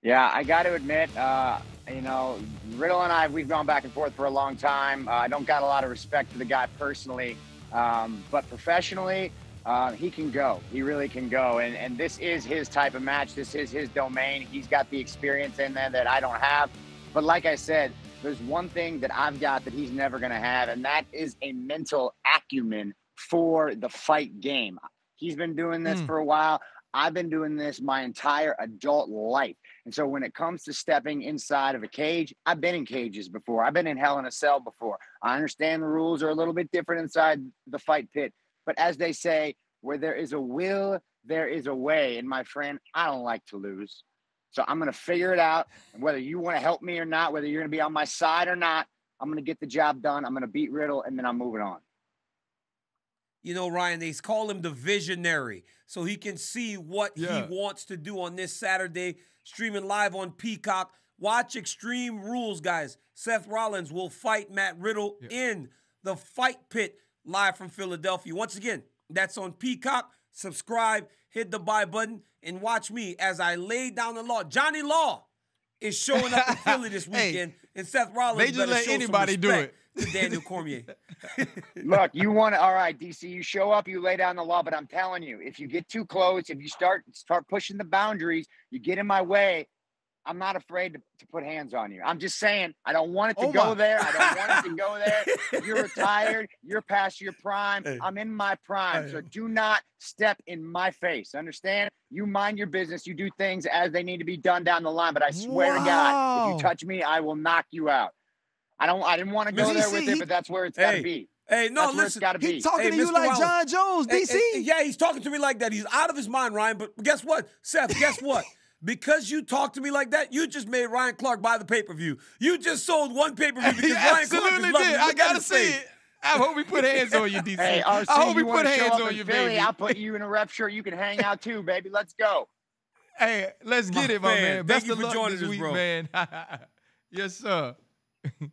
Yeah, I got to admit, uh, you know, Riddle and I, we've gone back and forth for a long time. Uh, I don't got a lot of respect for the guy personally, um, but professionally, uh, he can go. He really can go. And, and this is his type of match. This is his domain. He's got the experience in there that I don't have. But like I said, there's one thing that I've got that he's never going to have, and that is a mental acumen for the fight game. He's been doing this Mm. for a while. I've been doing this my entire adult life. And so when it comes to stepping inside of a cage, I've been in cages before. I've been in hell in a cell before. I understand the rules are a little bit different inside the fight pit. But as they say, where there is a will, there is a way. And my friend, I don't like to lose. So I'm going to figure it out. And whether you want to help me or not, whether you're going to be on my side or not, I'm going to get the job done. I'm going to beat Riddle and then I'm moving on. You know, Ryan, they call him the visionary. So he can see what Yeah. he wants to do on this Saturday, streaming live on Peacock. Watch Extreme Rules, guys. Seth Rollins will fight Matt Riddle in the fight pit live from Philadelphia. Once again, that's on Peacock. Subscribe, hit the buy button, and watch me as I lay down the law. Johnny Law is showing up in Philly this Hey, weekend, and Seth Rollins they just let show anybody do it. to Daniel Cormier. Look, you want to, all right, DC, you show up, you lay down the law, but I'm telling you, if you get too close, if you start start pushing the boundaries, you get in my way, I'm not afraid to, to put hands on you. I'm just saying, I don't want it to Oh go my- there. I don't want it to go there. You're retired. You're past your prime. Hey. I'm in my prime. So do not step in my face. Understand? You mind your business. You do things as they need to be done down the line. But I swear to God, if you touch me, I will knock you out. I don't. I didn't want to go Mr. there DC, with he- it, but that's where it's got to be. Hey, no, That's listen. got to He be. talking Hey, to you Mr. like Wallace. Jon Jones, Hey, DC. hey, yeah, he's talking to me like that. He's out of his mind, Ryan. But guess what, Seth? Guess what? Because you talk to me like that, you just made Ryan Clark buy the pay per view. You just sold one pay per view because He Ryan Clark absolutely is loving did. you. I Look gotta his see face. it. I hope we put hands on you, DC. Hey, RC, I hope we put want to show hands on you, Philly? baby. I'll put you in a rep shirt. You can hang out too, baby. Let's go. Hey, let's My get it, my man. man. Thank Best you of for luck joining this us, week, bro. man. yes, sir.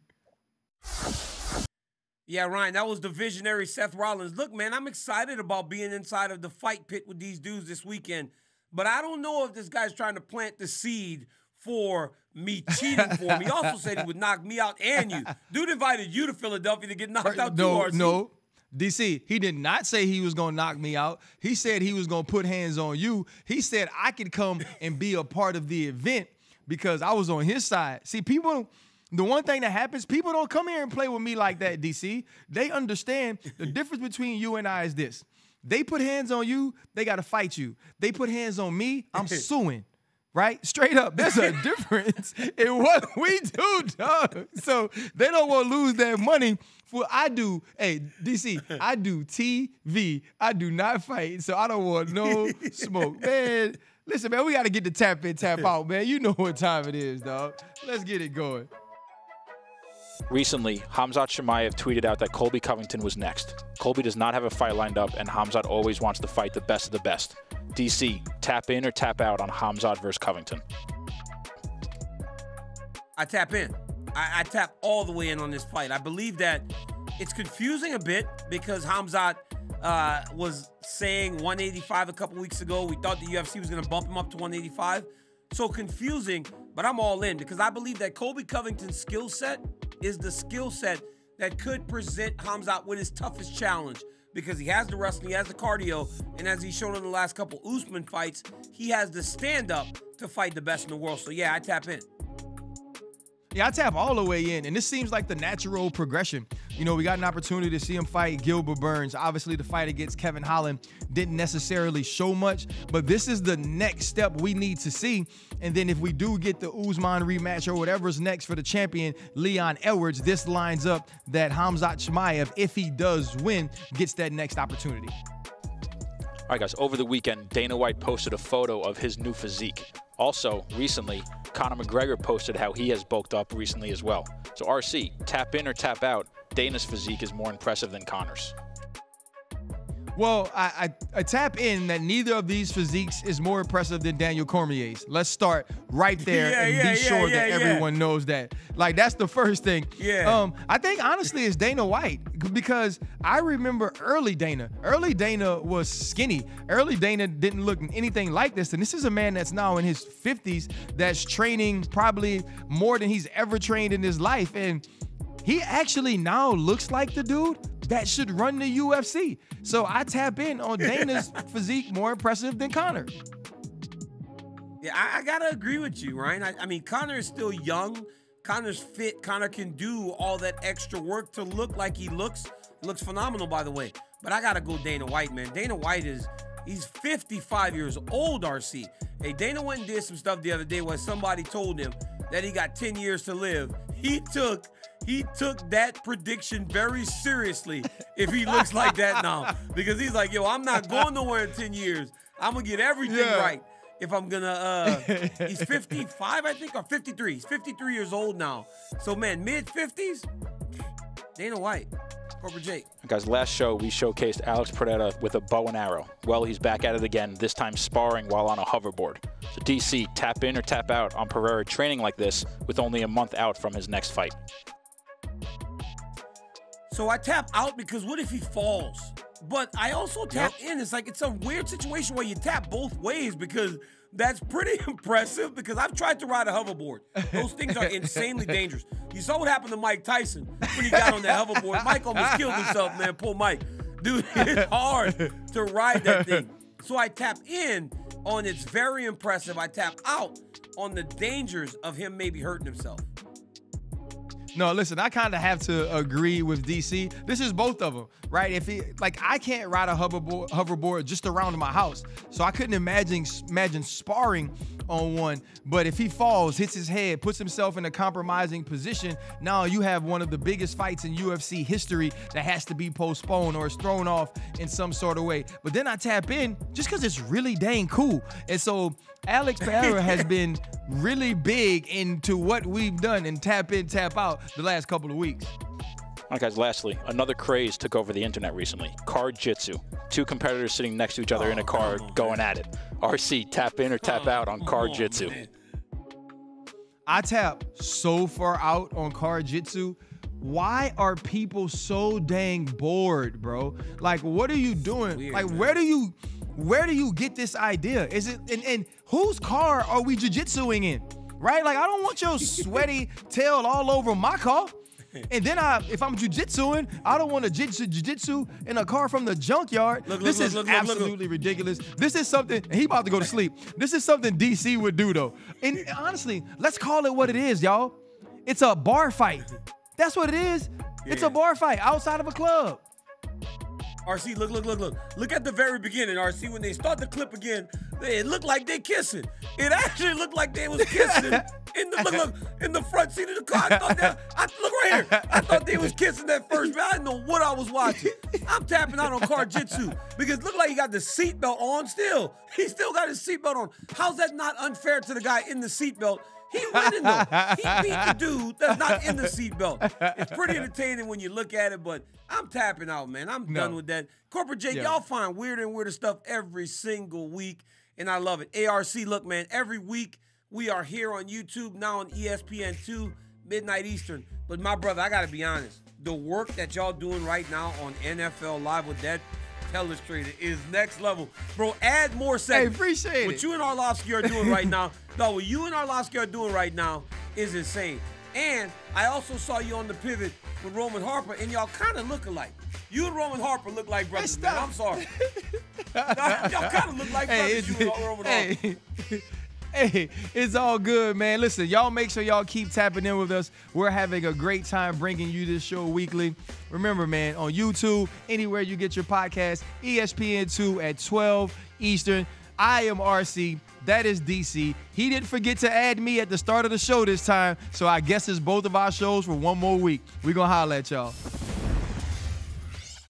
Yeah, Ryan, that was the visionary Seth Rollins. Look, man, I'm excited about being inside of the fight pit with these dudes this weekend, but I don't know if this guy's trying to plant the seed for me cheating for him. He also said he would knock me out and you. Dude invited you to Philadelphia to get knocked out no, too, RC. no. DC, he did not say he was gonna knock me out. He said he was gonna put hands on you. He said I could come and be a part of the event because I was on his side. See, people, the one thing that happens, people don't come here and play with me like that, DC. They understand the difference between you and I is this. They put hands on you, they gotta fight you. They put hands on me, I'm suing. Right? Straight up. There's a difference in what we do, dog. So they don't want to lose that money. For I do, hey, DC, I do TV. I do not fight. So I don't want no smoke. Man, listen, man, we got to get the tap in, tap out, man. You know what time it is, dog. Let's get it going. Recently, Khamzat Chimaev tweeted out that Colby Covington was next. Colby does not have a fight lined up, and Khamzat always wants to fight the best of the best. DC, tap in or tap out on Khamzat versus Covington. I tap in. I, I tap all the way in on this fight. I believe that it's confusing a bit because Khamzat uh, was saying 185 a couple weeks ago. We thought the UFC was going to bump him up to 185. So confusing, but I'm all in because I believe that Colby Covington's skill set is the skill set that could present Khamzat with his toughest challenge because he has the wrestling, he has the cardio, and as he's shown in the last couple Usman fights, he has the stand up to fight the best in the world. So yeah, I tap in. Yeah, I tap all the way in, and this seems like the natural progression. You know, we got an opportunity to see him fight Gilbert Burns. Obviously, the fight against Kevin Holland didn't necessarily show much, but this is the next step we need to see. And then if we do get the Usman rematch or whatever's next for the champion, Leon Edwards, this lines up that Khamzat Chimaev, if he does win, gets that next opportunity. All right, guys, over the weekend, Dana White posted a photo of his new physique. Also, recently, Conor McGregor posted how he has bulked up recently as well. So, RC, tap in or tap out, Dana's physique is more impressive than Conor's. Well, I, I, I tap in that neither of these physiques is more impressive than Daniel Cormier's. Let's start right there Yeah, and yeah, be yeah, sure that everyone knows that. Like that's the first thing. Yeah. Um, I think honestly it's Dana White because I remember early Dana. Early Dana was skinny. Early Dana didn't look anything like this, and this is a man that's now in his 50s that's training probably more than he's ever trained in his life, and he actually now looks like the dude that should run the UFC. So I tap in on Dana's physique more impressive than Conor. Yeah, I, I gotta agree with you, Ryan. I, I mean, Conor is still young. Conor's fit. Connor can do all that extra work to look like he looks. Looks phenomenal, by the way. But I gotta go Dana White, man. Dana White is he's 55 years old, RC. Hey, Dana went and did some stuff the other day where somebody told him that he got 10 years to live. He took he took that prediction very seriously if he looks like that now. Because he's like, yo, I'm not going nowhere in 10 years. I'm gonna get everything Yeah. right if I'm gonna uh he's 55, I think, or 53. He's 53 years old now. So man, mid 50s, Dana White, Cobra Jake. Guys, last show we showcased Alex Pereira with a bow and arrow. Well, he's back at it again, this time sparring while on a hoverboard. So, DC, tap in or tap out on Pereira training like this with only a month out from his next fight. So I tap out because what if he falls? But I also tap in. It's like it's a weird situation where you tap both ways because that's pretty impressive. Because I've tried to ride a hoverboard. Those things are insanely dangerous. You saw what happened to Mike Tyson when he got on that hoverboard. Mike almost killed himself, man. Poor Mike. Dude, it's hard to ride that thing. So I tap in on it's very impressive. I tap out on the dangers of him maybe hurting himself. No, listen, I kind of have to agree with DC. This is both of them, right? If he like, I can't ride a hoverboard, hoverboard just around my house, so I couldn't imagine imagine sparring on one. But if he falls, hits his head, puts himself in a compromising position, now you have one of the biggest fights in UFC history that has to be postponed or is thrown off in some sort of way. But then I tap in just because it's really dang cool, and so Alex Pereira has been really big into what we've done and tap in, tap out the last couple of weeks. All right, guys, lastly, another craze took over the internet recently car jitsu. Two competitors sitting next to each other Oh, in a car oh, going at it. RC, tap in or tap oh, out on car Oh, jitsu. man. I tap so far out on car jitsu. Why are people so dang bored, bro? Like, what are you doing? Weird, like, man. where do you where do you get this idea? Is it and, and whose car are we jiu-jitsuing in? Right? Like, I don't want your sweaty tail all over my car. And then I, if I'm jujitsuing, I don't want to jitsu jujitsu in a car from the junkyard. Look, this look, is look, absolutely ridiculous. This is something and he about to go to sleep. This is something DC would do though. And honestly, let's call it what it is, y'all. It's a bar fight. That's what it is. It's a bar fight outside of a club. RC, look, look, look, look. Look at the very beginning, RC. When they start the clip again, it looked like they kissing. It actually looked like they was kissing in the look, look, in the front seat of the car. I thought that, I, look right here. I thought they was kissing that first, man. I didn't know what I was watching. I'm tapping out on car jitsu because it looked like he got the seatbelt on still. He still got his seatbelt on. How's that not unfair to the guy in the seatbelt? He winning though. He beat the dude that's not in the seatbelt. It's pretty entertaining when you look at it, but I'm tapping out, man. I'm No. done with that. Corporate Jake, Yeah. y'all find weirder and weirder stuff every single week, and I love it. ARC, look, man, every week we are here on YouTube, now on E ESPN2, midnight Eastern. But my brother, I gotta be honest, the work that y'all doing right now on NFL Live with that Illustrated is next level. Bro, add more segments. appreciate what it. you and Orlovsky are doing right now, no, what you and Orlovsky are doing right now is insane. And I also saw you on the pivot with Roman Harper, and y'all kind of look alike. You and Roman Harper look like brothers, man. I'm sorry. y'all kind of look like brothers, it's, you and Roman Harper. hey, it's all good, man. Listen, y'all make sure y'all keep tapping in with us. We're having a great time bringing you this show weekly. Remember, man, on YouTube, anywhere you get your podcast, E ESPN2 at 12 Eastern. I am RC. That is DC. He didn't forget to add me at the start of the show this time, so I guess it's both of our shows for one more week. We're going to holler at y'all.